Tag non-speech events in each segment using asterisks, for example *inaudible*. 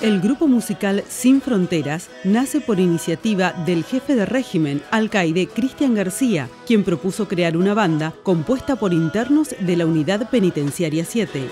El grupo musical Sin Fronteras nace por iniciativa del jefe de régimen alcaide Cristian García, quien propuso crear una banda compuesta por internos de la Unidad Penitenciaria 7.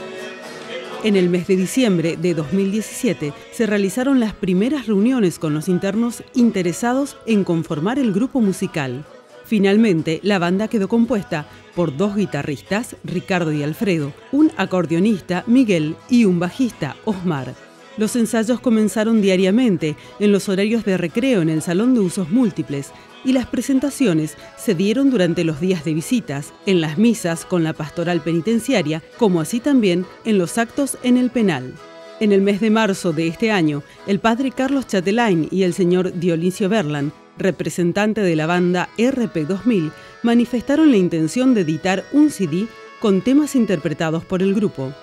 En el mes de diciembre de 2017 se realizaron las primeras reuniones con los internos interesados en conformar el grupo musical. Finalmente, la banda quedó compuesta por dos guitarristas, Ricardo y Alfredo, un acordeonista, Miguel, y un bajista, Osmar. Los ensayos comenzaron diariamente en los horarios de recreo en el Salón de Usos Múltiples y las presentaciones se dieron durante los días de visitas, en las misas con la pastoral penitenciaria, como así también en los actos en el penal. En el mes de marzo de este año, el padre Carlos Chatelain y el señor Dionisio Berlan, representante de la banda RP2000, manifestaron la intención de editar un CD con temas interpretados por el grupo.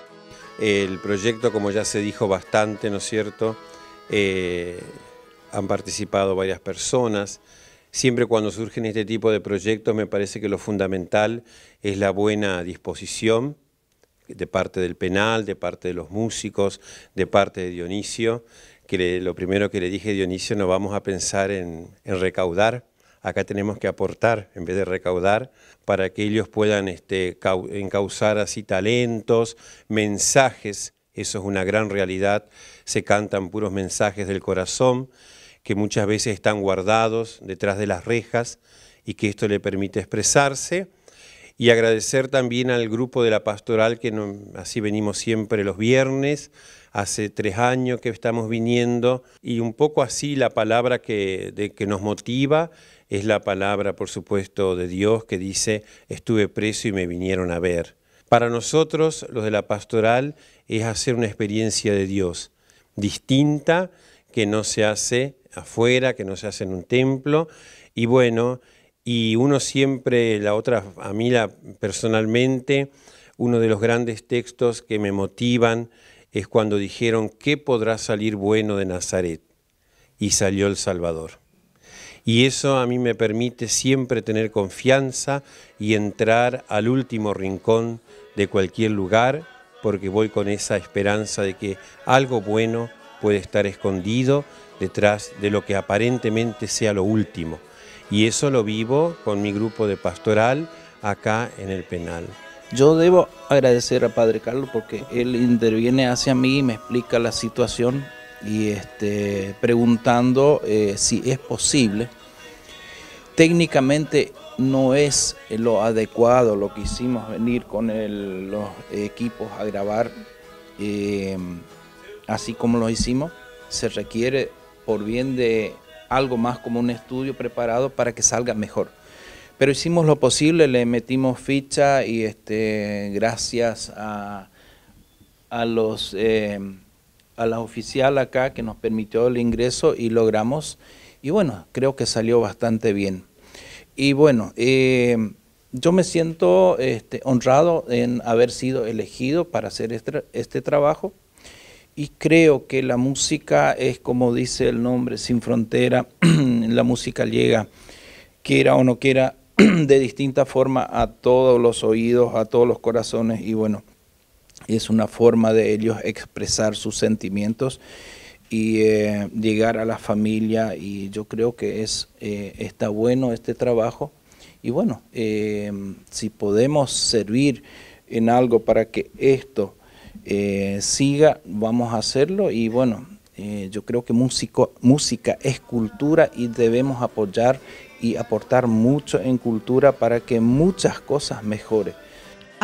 El proyecto, como ya se dijo bastante, ¿no es cierto? Eh, han participado varias personas. Siempre cuando surgen este tipo de proyectos me parece que lo fundamental es la buena disposición de parte del penal, de parte de los músicos, de parte de Dionisio, que lo primero que le dije Dionisio, no vamos a pensar en recaudar, acá tenemos que aportar en vez de recaudar para que ellos puedan este, encauzar así talentos, mensajes, eso es una gran realidad, se cantan puros mensajes del corazón que muchas veces están guardados detrás de las rejas y que esto le permite expresarse. Y agradecer también al grupo de la pastoral, que así venimos siempre los viernes, hace tres años que estamos viniendo, y un poco así la palabra que, de, que nos motiva es la palabra, por supuesto, de Dios que dice, estuve preso y me vinieron a ver. Para nosotros, los de la pastoral, es hacer una experiencia de Dios distinta, que no se hace afuera, que no se hace en un templo, y bueno, y uno siempre, la otra, a mí la, personalmente, uno de los grandes textos que me motivan es cuando dijeron, ¿qué podrá salir bueno de Nazaret? Y salió el Salvador. Y eso a mí me permite siempre tener confianza y entrar al último rincón de cualquier lugar, porque voy con esa esperanza de que algo bueno puede estar escondido detrás de lo que aparentemente sea lo último. Y eso lo vivo con mi grupo de pastoral acá en el penal. Yo debo agradecer a Padre Carlos porque él interviene hacia mí y me explica la situación y este, preguntando eh, si es posible. Técnicamente no es lo adecuado lo que hicimos venir con los equipos a grabar eh, así como lo hicimos. Se requiere por bien de algo más como un estudio preparado para que salga mejor. Pero hicimos lo posible, le metimos ficha y este, gracias a, a los... Eh, a la oficial acá que nos permitió el ingreso y logramos, y bueno, creo que salió bastante bien. Y bueno, eh, yo me siento este, honrado en haber sido elegido para hacer este, este, trabajo. Y creo que la música es como dice el nombre, sin frontera, *clears throat* la música llega, quiera o no quiera, *clears throat* de distinta forma a todos los oídos, a todos los corazones. Y bueno, es una forma de ellos expresar sus sentimientos y eh, llegar a la familia. Y yo creo que es eh, está bueno este trabajo. Y bueno eh, si podemos servir en algo para que esto siga vamos a hacerlo. Y bueno yo creo que música es cultura y debemos apoyar y aportar mucho en cultura para que muchas cosas mejoren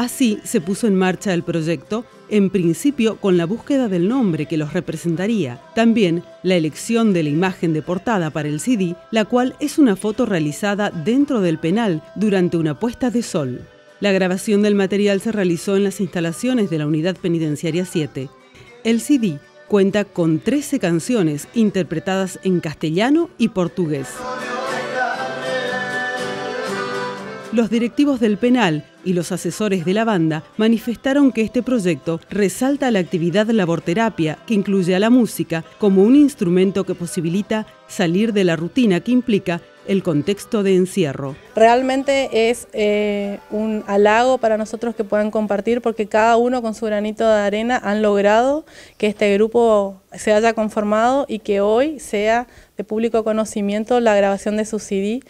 Así se puso en marcha el proyecto, en principio con la búsqueda del nombre que los representaría, también la elección de la imagen de portada para el CD, la cual es una foto realizada dentro del penal durante una puesta de sol. La grabación del material se realizó en las instalaciones de la Unidad Penitenciaria 7. El CD cuenta con 13 canciones interpretadas en castellano y portugués. Los directivos del penal y los asesores de la banda manifestaron que este proyecto resalta la actividad laborterapia que incluye a la música como un instrumento que posibilita salir de la rutina que implica el contexto de encierro. Realmente es eh, un halago para nosotros que puedan compartir porque cada uno con su granito de arena han logrado que este grupo se haya conformado y que hoy sea de público conocimiento la grabación de su CD.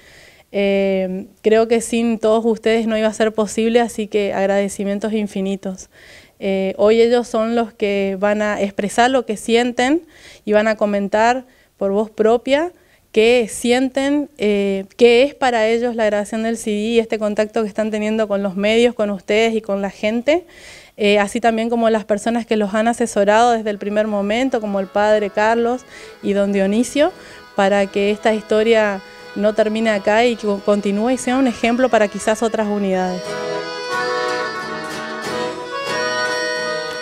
Eh, creo que sin todos ustedes no iba a ser posible, así que agradecimientos infinitos. Eh, hoy ellos son los que van a expresar lo que sienten y van a comentar por voz propia qué sienten, eh, qué es para ellos la grabación del CD y este contacto que están teniendo con los medios, con ustedes y con la gente. así también como las personas que los han asesorado desde el primer momento, como el padre Carlos y don Dionisio, para que esta historia no termine acá y que continúe y sea un ejemplo para quizás otras unidades.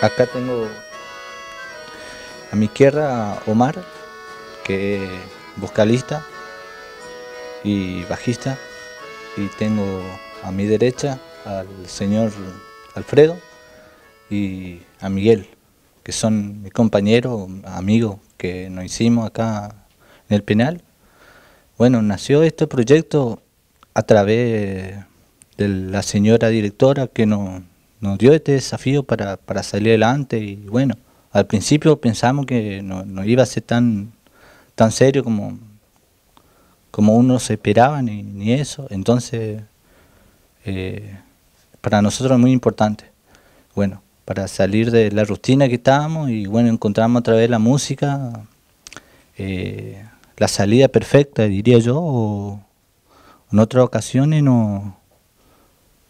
Acá tengo a mi izquierda Omar, que es vocalista y bajista, y tengo a mi derecha al señor Alfredo y a Miguel, que son mis compañeros, amigos que nos hicimos acá en el penal bueno, nació este proyecto a través de la señora directora que nos, dio este desafío para, salir adelante y bueno, al principio pensamos que no, iba a ser tan, tan serio como, como uno se esperaba, ni, eso, entonces eh, para nosotros es muy importante, bueno, para salir de la rutina que estábamos y bueno, encontramos a través de la música. Eh, la salida perfecta, diría yo, o en otras ocasiones no,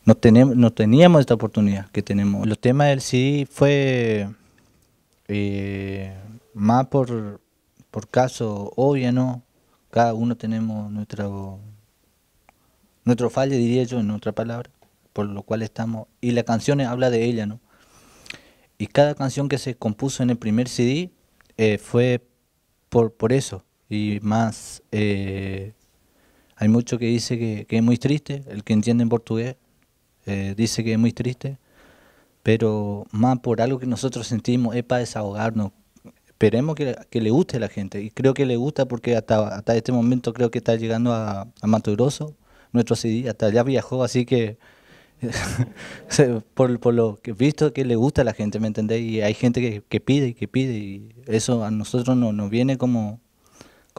no, tenemos, no teníamos esta oportunidad que tenemos. Los temas del CD fue eh, más por, por caso obvio, ¿no? Cada uno tenemos nuestro, nuestro fallo, diría yo, en otra palabra, por lo cual estamos... Y la canción habla de ella, ¿no? Y cada canción que se compuso en el primer CD eh, fue por, por eso, y más eh, hay mucho que dice que, es muy triste, el que entiende en portugués eh, dice que es muy triste, pero más por algo que nosotros sentimos es para desahogarnos. Esperemos que, le guste a la gente y creo que le gusta porque hasta, hasta este momento creo que está llegando a, a Mato Grosso, nuestro CD, hasta allá viajó, así que *laughs* por, por, lo que he visto que le gusta a la gente, ¿me entendéis? Y hay gente que, que pide y que pide y eso a nosotros no, nos viene como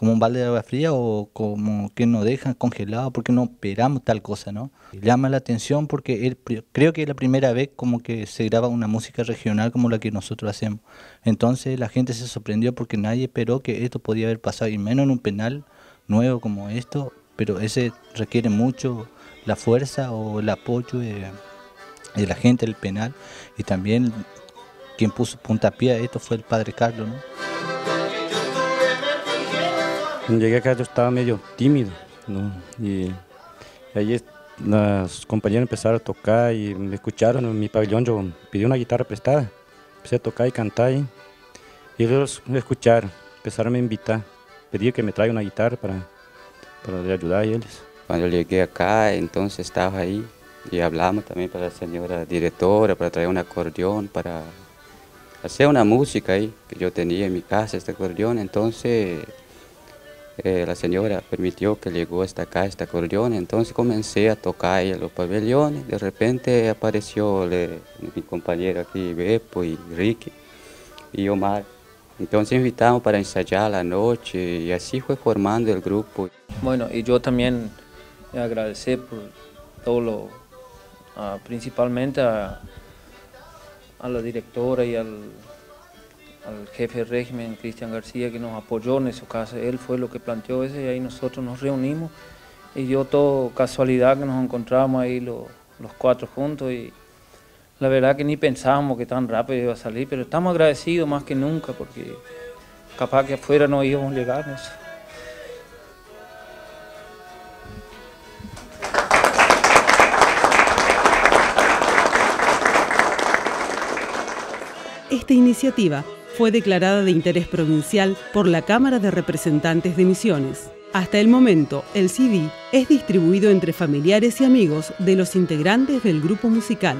como un balde de agua fría o como que nos dejan congelados porque no esperamos tal cosa, ¿no? Llama la atención porque creo que es la primera vez como que se graba una música regional como la que nosotros hacemos. Entonces la gente se sorprendió porque nadie esperó que esto podía haber pasado, y menos en un penal nuevo como esto, pero ese requiere mucho la fuerza o el apoyo de, de la gente del penal y también quien puso puntapié a esto fue el padre Carlos, ¿no? Cuando llegué acá yo estaba medio tímido, ¿no? Y ahí las compañeras empezaron a tocar y me escucharon en mi pabellón, yo pedí una guitarra prestada, empecé a tocar y cantar y, ellos me escucharon, empezaron a invitar, pedí que me traiga una guitarra para, para ayudar a ellos. Cuando llegué acá, entonces estaba ahí y hablamos también para la señora directora, para traer un acordeón, para hacer una música ahí, que yo tenía en mi casa este acordeón, entonces eh, la señora permitió que llegó hasta acá este acordeón, entonces comencé a tocar en los pabellones, de repente apareció mi compañero aquí, Bepo y Ricky y Omar. Entonces invitamos para ensayar la noche y así fue formando el grupo. Bueno, y yo también agradecer por todo lo, ah, principalmente a la directora y al al jefe de régimen, Cristian García, que nos apoyó en su casa. Él fue lo que planteó eso y ahí nosotros nos reunimos y dio todo casualidad que nos encontramos ahí los, cuatro juntos y la verdad que ni pensábamos que tan rápido iba a salir, pero estamos agradecidos más que nunca porque capaz que afuera no íbamos a llegar eso. Esta iniciativa fue declarada de interés provincial por la Cámara de Representantes de Misiones. Hasta el momento, el CD es distribuido entre familiares y amigos de los integrantes del grupo musical.